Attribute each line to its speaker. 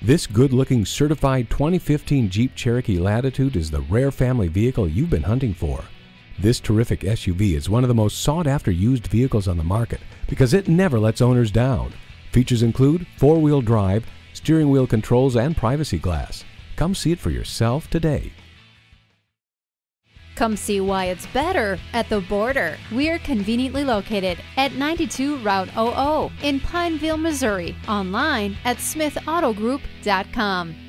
Speaker 1: This good looking certified 2015 Jeep Cherokee Latitude is the rare family vehicle you've been hunting for. This terrific SUV is one of the most sought after used vehicles on the market because it never lets owners down. Features include four wheel drive, steering wheel controls, and privacy glass. Come see it for yourself today.
Speaker 2: Come see why it's better at the border. We're conveniently located at 92 Route 00 in Pineville, Missouri. Online at smithautogroup.com.